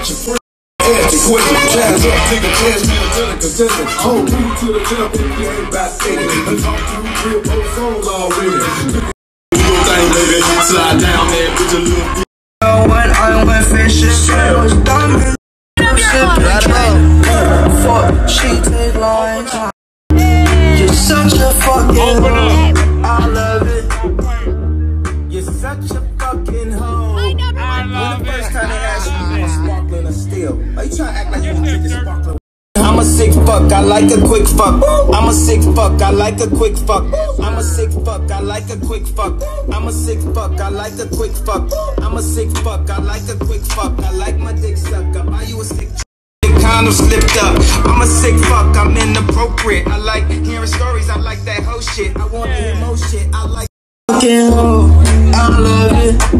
with your question, take a chance, man, until the. Hold you to the jump ain't about taking it. Let's talk real both songs already. Do your thing, baby. Slide down man. put your little sparkling? Are you trying to act like you drink this sparkling? I'm a sick fuck, I like a quick fuck. I'm a sick fuck, I like a quick fuck. I'm a sick fuck, I like a quick fuck. I'm a sick fuck, I like a quick fuck. I'm a sick fuck, I like a quick fuck. I like my dick sucked up. Are you a sick Condom slipped up. I'm a sick fuck, I'm inappropriate. I like hearing stories, I like that whole shit. I want to hear more shit. I like fucking hoe. I love it.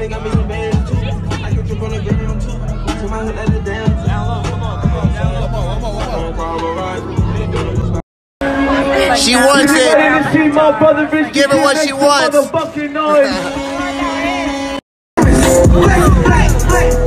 they got me some bands too. I can trip on the ground too. To my hood, let it dance. She wants it. Give her what she wants. Motherfucking noise.